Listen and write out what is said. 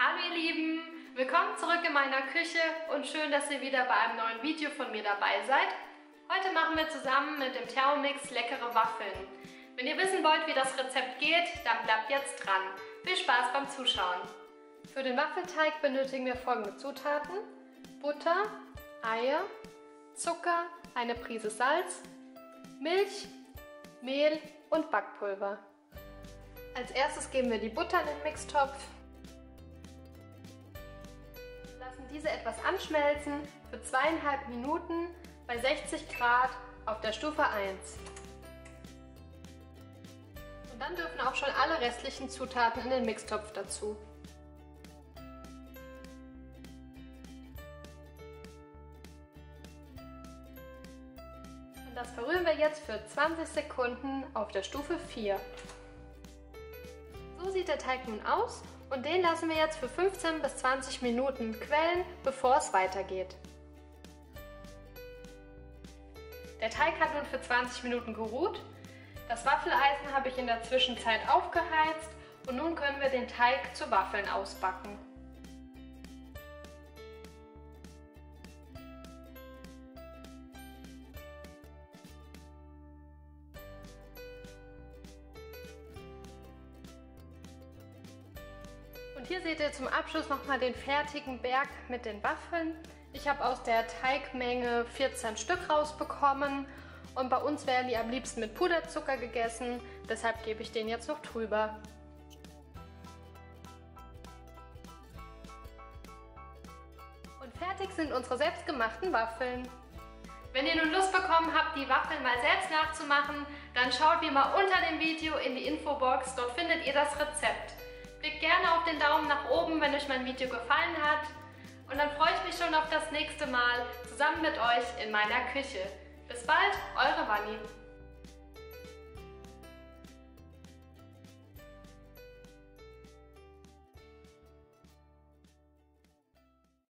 Hallo ihr Lieben, willkommen zurück in meiner Küche und schön, dass ihr wieder bei einem neuen Video von mir dabei seid. Heute machen wir zusammen mit dem Thermomix leckere Waffeln. Wenn ihr wissen wollt, wie das Rezept geht, dann bleibt jetzt dran. Viel Spaß beim Zuschauen. Für den Waffelteig benötigen wir folgende Zutaten. Butter, Eier, Zucker, eine Prise Salz, Milch, Mehl und Backpulver. Als erstes geben wir die Butter in den Mixtopf lassen diese etwas anschmelzen für zweieinhalb Minuten bei 60 Grad auf der Stufe 1. Und dann dürfen auch schon alle restlichen Zutaten in den Mixtopf dazu. Und das verrühren wir jetzt für 20 Sekunden auf der Stufe 4. So sieht der Teig nun aus und den lassen wir jetzt für 15 bis 20 Minuten quellen, bevor es weitergeht. Der Teig hat nun für 20 Minuten geruht. Das Waffeleisen habe ich in der Zwischenzeit aufgeheizt und nun können wir den Teig zu Waffeln ausbacken. Und hier seht ihr zum Abschluss nochmal den fertigen Berg mit den Waffeln. Ich habe aus der Teigmenge 14 Stück rausbekommen und bei uns werden die am liebsten mit Puderzucker gegessen, deshalb gebe ich den jetzt noch drüber. Und fertig sind unsere selbstgemachten Waffeln. Wenn ihr nun Lust bekommen habt, die Waffeln mal selbst nachzumachen, dann schaut wie mal unter dem Video in die Infobox, dort findet ihr das Rezept. Klickt gerne auf den Daumen nach oben, wenn euch mein Video gefallen hat. Und dann freue ich mich schon auf das nächste Mal zusammen mit euch in meiner Küche. Bis bald, eure Wanni.